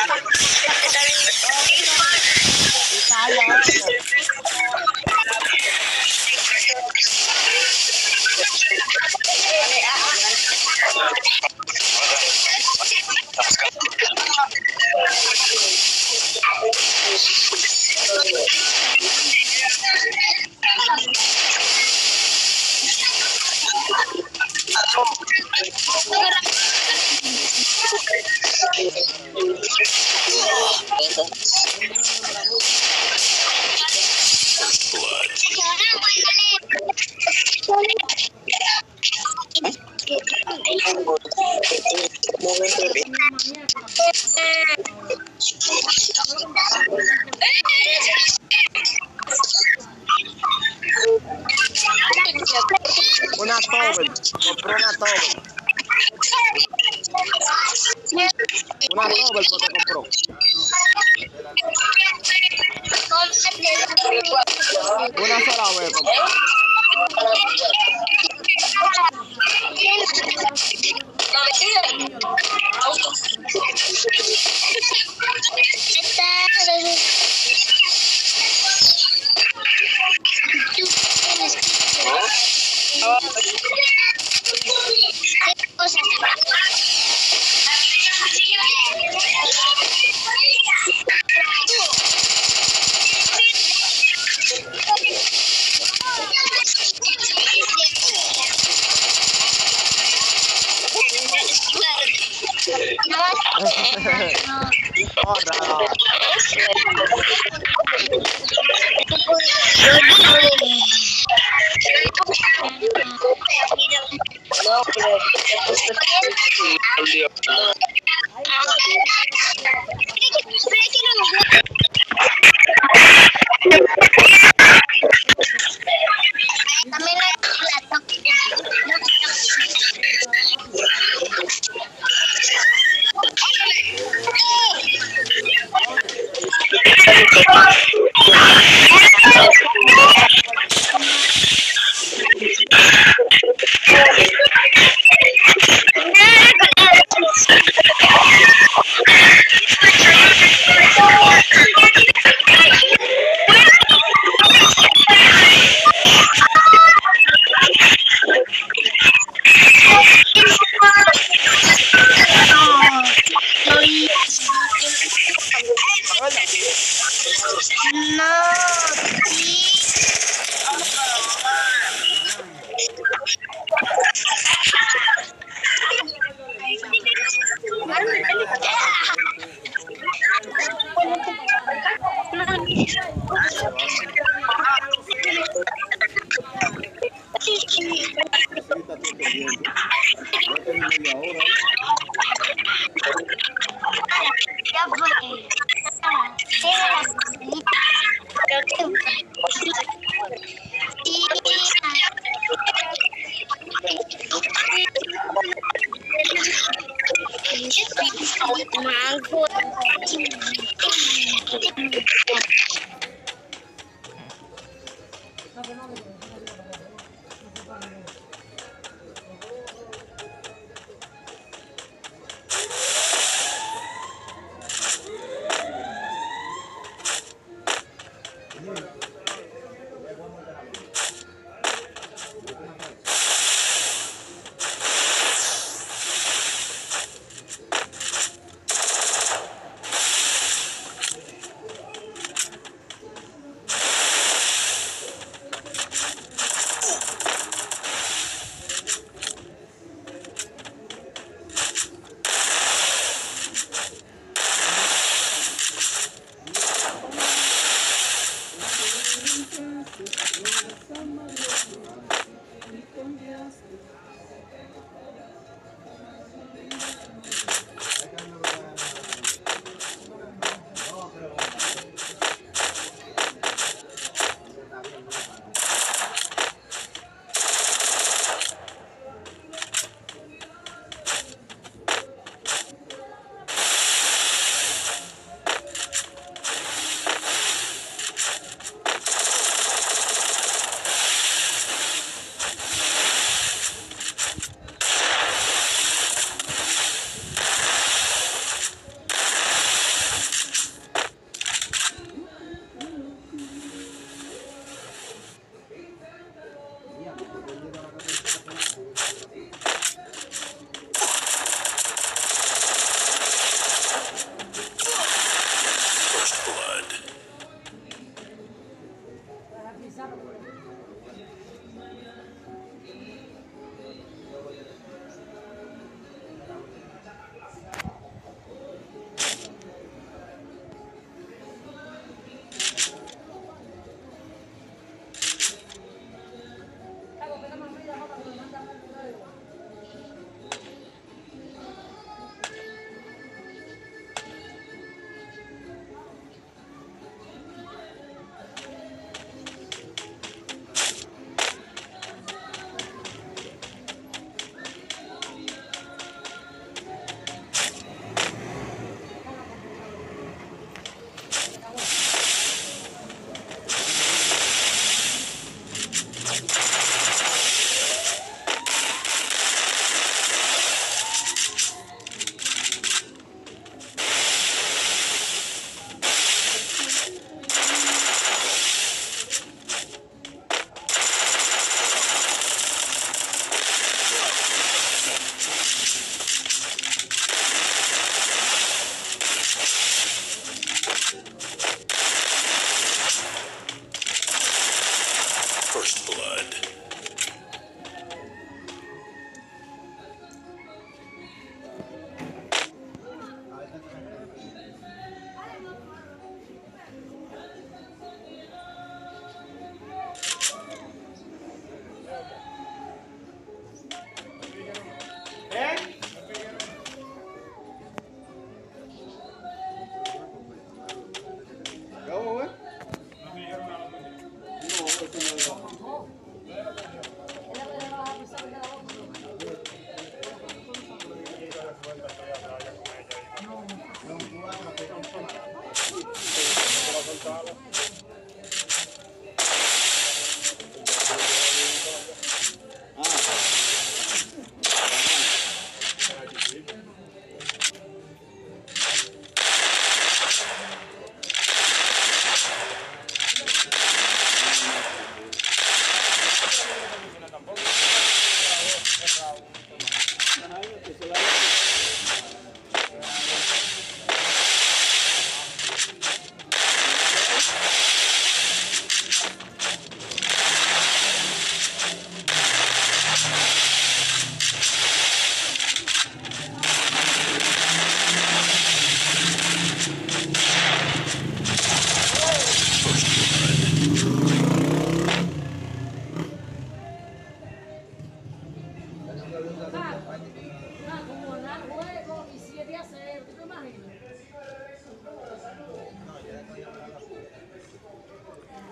Gracias. Una Tobel. Compré una Tobel. Una Tobel porque compró. well for that. uma água.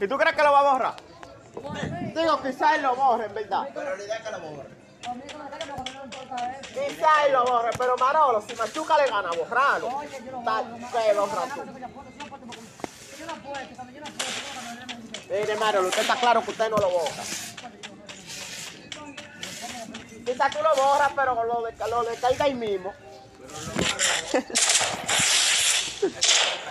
¿Y tú crees que lo va a borrar? Digo, quizás él lo borre, en verdad. Conmigo me está que no me importa eso. Quizás él lo borre, pero Manolo, si Machuca le gana, borralo. Oye, yo voy ¿Qué borra tú? Yo no puedo, cuando yo no puedo, yo no puedo. Mire, Manolo, usted está claro que usted no lo borra. Quizás tú lo borras, pero con lo de, lo de caiga ahí mismo. No, ¿dónde es